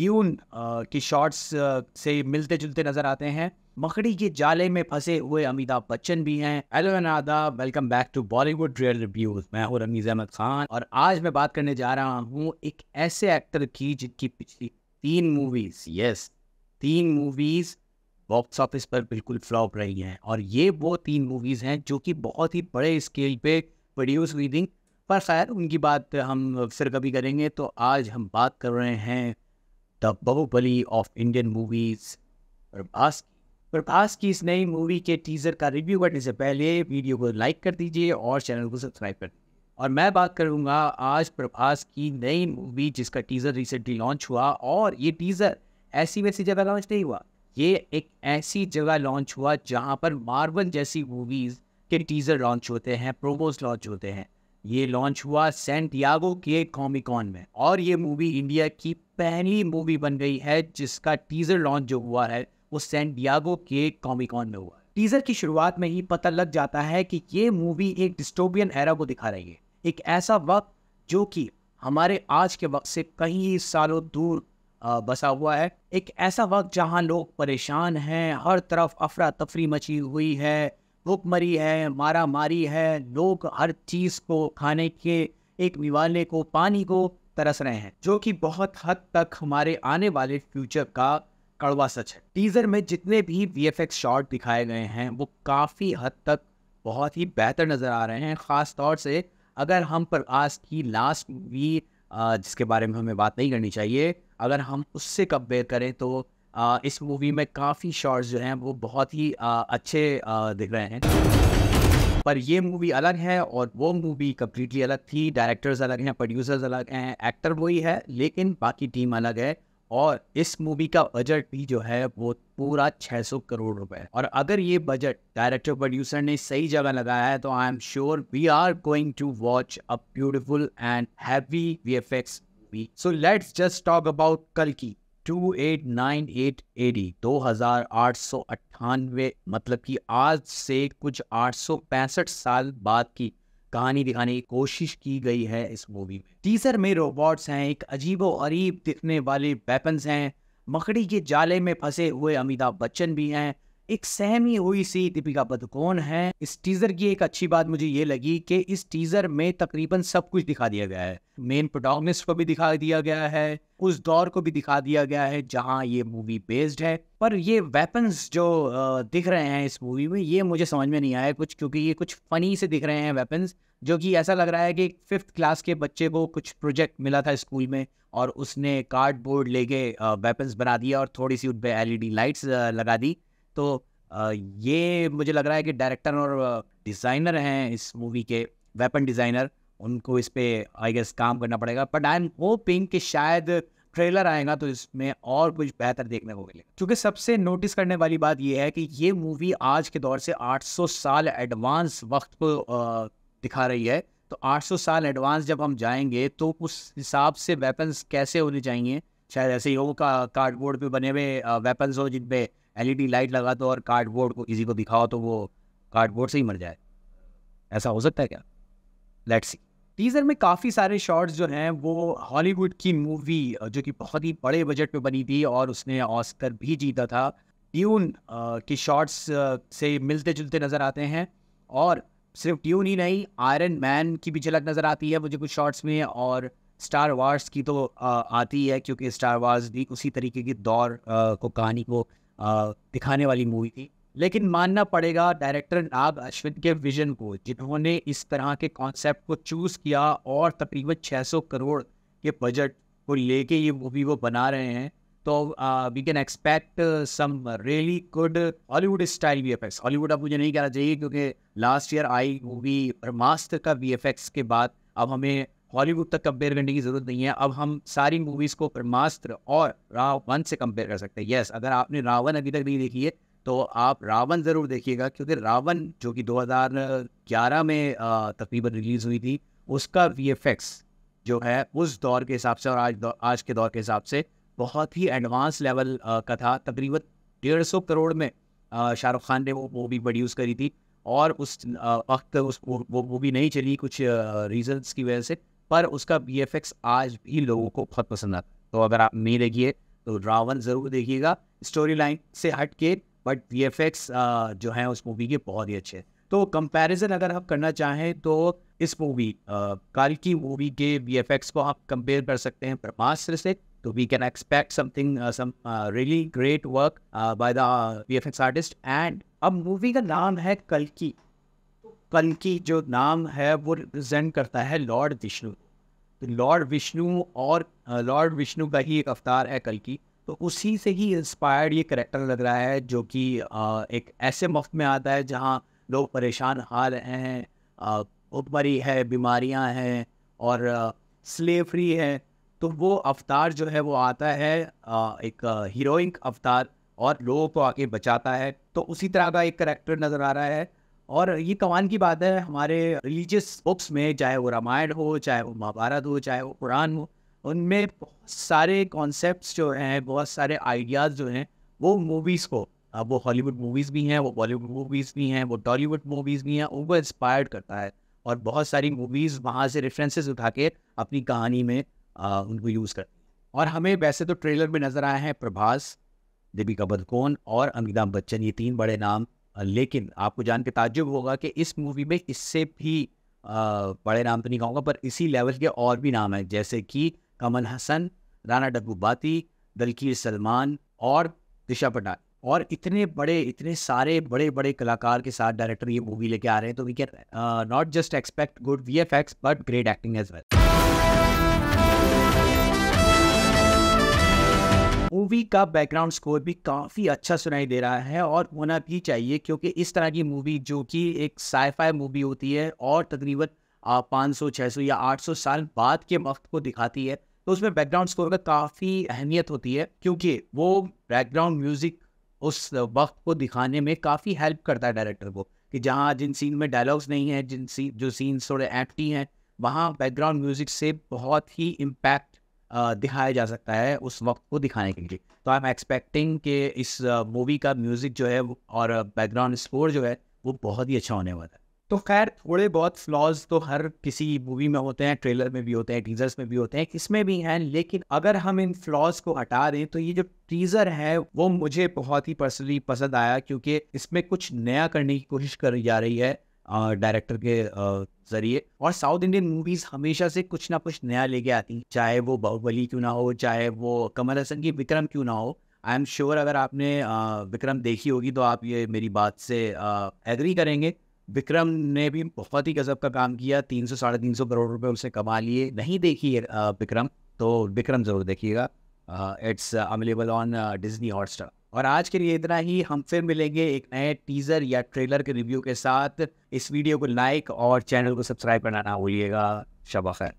Dune की shots से मिलते जुलते नज़र आते हैं। मकड़ी के जाले में फंसे हुए अमिताभ बच्चन भी हैं। हेलो आदाब welcome back to Bollywood real reviews. मैं हूँ रमीज अहमद खान और आज मैं बात करने जा रहा हूँ एक ऐसे एक्टर की जिनकी पिछली तीन मूवीज़ यस तीन मूवीज़ बॉक्स ऑफ़िस पर बिल्कुल फ्लॉप रही हैं। और ये वो तीन मूवीज़ हैं जो कि बहुत ही बड़े स्केल पे प्रोड्यूस हुई थी। पर खैर उनकी बात हम फिर कभी करेंगे तो आज हम बात कर रहे हैं the Baahubali of Indian movies Prabhas Prabhas की इस नई मूवी के टीज़र का रिव्यू करने से पहले वीडियो को लाइक कर दीजिए और चैनल को सब्सक्राइब कर दीजिए। और मैं बात करूँगा आज प्रभास की नई मूवी जिसका टीज़र रिसेंटली लॉन्च हुआ और ये टीज़र ऐसी वैसी जगह लॉन्च नहीं हुआ। ये एक ऐसी जगह लॉन्च हुआ जहाँ पर मार्वल जैसी मूवीज़ के टीज़र लॉन्च होते हैं प्रोमोज लॉन्च होते हैं। ये लॉन्च हुआ सेंटियागो के कॉमिकॉन में और ये मूवी इंडिया की पहली मूवी बन गई है जिसका टीज़र लॉन्च जो हुआ है, वो सेंटियागो के कॉमिकॉन में हुआ। टीज़र की शुरुआत में ही पता लग जाता है कि ये मूवी एक डिस्टोबियन एरा को दिखा रही है। एक ऐसा वक्त जो कि हमारे आज के वक्त से कई सालों दूर बसा हुआ है। एक ऐसा वक्त जहाँ लोग परेशान हैं, हर तरफ़ अफरा तफरी मची हुई है भूखमरी है मारा मारी है, लोग हर चीज़ को खाने के, एक निवाले को, पानी को तरस रहे हैं, जो कि बहुत हद तक हमारे आने वाले फ्यूचर का कड़वा सच है। टीजर में जितने भी वी एफ़ एक्स शॉट दिखाए गए हैं, वो काफ़ी हद तक बहुत ही बेहतर नज़र आ रहे हैं, ख़ास तौर से अगर हम पर आज की लास्ट मूवी जिसके बारे में हमें बात नहीं करनी चाहिए, अगर हम उससे कंपेयर करें तो आ, इस मूवी में काफ़ी शॉट्स जो हैं वो बहुत ही आ, अच्छे आ, दिख रहे हैं। पर ये मूवी अलग है और वो मूवी कम्प्लीटली अलग थी। डायरेक्टर्स अलग हैं प्रोड्यूसर्स अलग हैं एक्टर वही है लेकिन बाकी टीम अलग है। और इस मूवी का बजट भी जो है वो पूरा 600 करोड़ रुपए। और अगर ये बजट डायरेक्टर प्रोड्यूसर ने सही जगह लगाया है तो I am sure we are going to watch a beautiful and heavy V F X movie so let's just talk about कल की। Two eight nine eight AD दो हज़ार आठ सौ अट्ठानवे मतलब कि आज से कुछ आठ सौ पैंसठ साल बाद की कहानी दिखाने की कोशिश की गई है इस मूवी में। टीजर में रोबोट्स हैं, एक अजीबो अरीब दिखने वाले वेपन्स हैं, मकड़ी के जाले में फंसे हुए अमिताभ बच्चन भी हैं एक सहमी हुई सी दीपिका पदुकोण है। इस टीजर की एक अच्छी बात मुझे ये लगी कि इस टीजर में तकरीबन सब कुछ दिखा दिया गया है। मेन प्रोटोगनिस्ट को भी दिखा दिया गया है, उस दौर को भी दिखा दिया गया है जहाँ ये मूवी बेस्ड है। पर ये वेपन्स जो दिख रहे हैं इस मूवी में, ये मुझे समझ में नहीं आया कुछ, क्योंकि ये कुछ फनी से दिख रहे हैं वेपन्स जो कि ऐसा लग रहा है कि फिफ्थ क्लास के बच्चे को कुछ प्रोजेक्ट मिला था स्कूल में और उसने कार्डबोर्ड लेके वेपन्स बना दिया और थोड़ी सी उन पर एल लाइट्स लगा दी। तो ये मुझे लग रहा है कि डायरेक्टर और डिज़ाइनर हैं इस मूवी के वेपन डिज़ाइनर उनको इस पर आई गेस काम करना पड़ेगा। बट आई एम होपिंग कि शायद ट्रेलर आएगा तो इसमें और कुछ बेहतर देखने को मिलेगा। क्योंकि सबसे नोटिस करने वाली बात यह है कि ये मूवी आज के दौर से 800 साल एडवांस वक्त को दिखा रही है। तो 800 साल एडवांस जब हम जाएँगे तो उस हिसाब से वेपन्स कैसे होने चाहिए? शायद ऐसे ही हो का कार्डबोर्ड पे बने हुए वेपन्स हो जिन पे एलईडी लाइट लगा दो और कार्डबोर्ड को किसी को दिखाओ तो वो कार्डबोर्ड से ही मर जाए। ऐसा हो सकता है क्या? लेट्स सी टीजर में काफ़ी सारे शॉट्स जो हैं, वो हॉलीवुड की मूवी जो कि बहुत ही बड़े बजट पे बनी थी और उसने ऑस्कर भी जीता था ट्यून की शॉट्स से मिलते जुलते नज़र आते हैं और सिर्फ़ ट्यून ही नहीं आयरन मैन की भी झलक नज़र आती है मुझे कुछ शॉट्स में और स्टार वार्स की तो आती है क्योंकि स्टार वार्स भी उसी तरीके की दौर को कहानी को दिखाने वाली मूवी थी। लेकिन मानना पड़ेगा डायरेक्टर नाग अश्विन के विजन को, जिन्होंने इस तरह के कॉन्सेप्ट को चूज़ किया और तकरीबन 600 करोड़ के बजट को लेके ये मूवी वो बना रहे हैं। तो we can expect some really good Hollywood style V F X Hollywood अब मुझे नहीं कहना चाहिए क्योंकि लास्ट ईयर आई मूवी ब्रह्मास्त्र का वी एफ़ एक्स के बाद अब हमें हॉलीवुड तक कंपेयर करने की ज़रूरत नहीं है। अब हम सारी मूवीज़ को ब्रह्मास्त्र और रावण से कंपेयर कर सकते हैं। यस अगर आपने रावण अभी तक नहीं देखी है तो आप रावण ज़रूर देखिएगा, क्योंकि रावण जो कि 2011 में तकरीबन रिलीज़ हुई थी, उसका वीएफएक्स जो है, उस दौर के हिसाब से और आज आज के दौर के हिसाब से बहुत ही एडवांस लेवल का था। तकरीबन डेढ़ सौ करोड़ में शाहरुख खान ने वो मूवी प्रोड्यूस करी थी और उस वक्त उस, वो मूवी नहीं चली कुछ रीजंस की वजह से। पर उसका बी आज भी लोगों को बहुत पसंद आता है। तो अगर आप नहीं देखिए तो रावण ज़रूर देखिएगा। स्टोरी लाइन से हट के बट वी जो हैं उस मूवी के बहुत ही अच्छे तो कंपैरिजन अगर आप करना चाहें तो इस मूवी कल की मूवी के वी को आप कंपेयर कर सकते हैं ब्रह्मास्त्र से। तो we can expect something some really great work by the V artist and अब मूवी का नाम है कल की। कल की जो नाम है, वो रिप्रेजेंट करता है लॉर्ड विष्णु। तो लॉर्ड विष्णु और लॉर्ड विष्णु का ही एक अवतार है कल की। तो उसी से ही इंस्पायर्ड ये करेक्टर लग रहा है, जो कि एक ऐसे वक्त में आता है जहाँ लोग परेशान हाल हैं उपमरी है, बीमारियाँ हैं और स्लेवरी है। तो वो अवतार जो है, वो आता है एक हीरोइक अवतार और लोगों को आके बचाता है। तो उसी तरह का एक करेक्टर नज़र आ रहा है और ये कमान की बात है हमारे रिलीजियस बुक्स में चाहे वो रामायण हो चाहे वो महाभारत हो चाहे वो कुरान हो उनमें बहुत सारे कॉन्सेप्ट जो हैं बहुत सारे आइडियाज़ जो हैं वो मूवीज़ को अब वो हॉलीवुड मूवीज़ भी हैं वो बॉलीवुड मूवीज़ भी हैं वो टॉलीवुड मूवीज़ भी हैं उनको इंस्पायर्ड करता है। और बहुत सारी मूवीज़ वहाँ से रेफरेंसेस उठा के अपनी कहानी में आ, उनको यूज़ करती और हमें वैसे तो ट्रेलर में नज़र आए हैं प्रभास दीपिका बदकोन और अमिताभ बच्चन ये तीन बड़े नाम लेकिन आपको जान के ताजुब होगा कि इस मूवी में इससे भी बड़े नाम तो नहीं कहूँगा, पर इसी लेवल के और भी नाम हैं, जैसे कि कमल हसन राना डब्बूबाती, दलकीर सलमान और दिशा पटान और इतने बड़े, इतने सारे बड़े बड़े कलाकार के साथ डायरेक्टर ये मूवी लेके आ रहे हैं तो we can not just expect good V F X but great acting as well movie का बैकग्राउंड स्कोर भी काफ़ी अच्छा सुनाई दे रहा है और होना भी चाहिए, क्योंकि इस तरह की मूवी जो कि एक साइफाई मूवी होती है और तकरीबन पाँच सौ छः सौ या आठ सौ साल बाद के वक्त को दिखाती है तो उसमें बैकग्राउंड स्कोर का काफ़ी अहमियत होती है, क्योंकि वो बैकग्राउंड म्यूज़िक उस वक्त को दिखाने में काफ़ी हेल्प करता है डायरेक्टर को, कि जहाँ जिन सीन में डायलॉग्स नहीं हैं, जिन सीन जो सीन्स थोड़े एम्प्टी हैं, वहाँ बैकग्राउंड म्यूज़िक से बहुत ही इम्पैक्ट दिखाया जा सकता है उस वक्त को दिखाने के लिए। तो आई एम एक्सपेक्टिंग कि इस मूवी का म्यूज़िक जो है और बैकग्राउंड स्कोर जो है वो बहुत ही अच्छा होने वाला है। तो खैर, थोड़े बहुत फ्लॉज तो हर किसी मूवी में होते हैं ट्रेलर में भी होते हैं टीजर्स में भी होते हैं, इसमें भी हैं, लेकिन अगर हम इन फ्लॉज को हटा दें तो ये जो टीजर है वो मुझे बहुत ही पर्सनली पसंद आया, क्योंकि इसमें कुछ नया करने की कोशिश करी जा रही है। डायरेक्टर के ज़रिए। और साउथ इंडियन मूवीज़ हमेशा से कुछ ना कुछ नया लेके आती चाहे वो बाहुबली क्यों ना हो, चाहे वो कमल हसन की विक्रम क्यों ना हो। आई एम श्योर अगर आपने विक्रम देखी होगी तो आप ये मेरी बात से एग्री करेंगे। विक्रम ने भी बहुत ही गजब का काम किया। तीन सौ, साढ़े तीन सौ करोड़ रुपए उसे कमा लिए। नहीं देखी है विक्रम तो विक्रम ज़रूर देखिएगा। It's available on Disney Hotstar और आज के लिए इतना ही। हम फिर मिलेंगे एक नए टीज़र या ट्रेलर के रिव्यू के साथ। इस वीडियो को लाइक और चैनल को सब्सक्राइब करना ना भूलिएगा। शबा खैर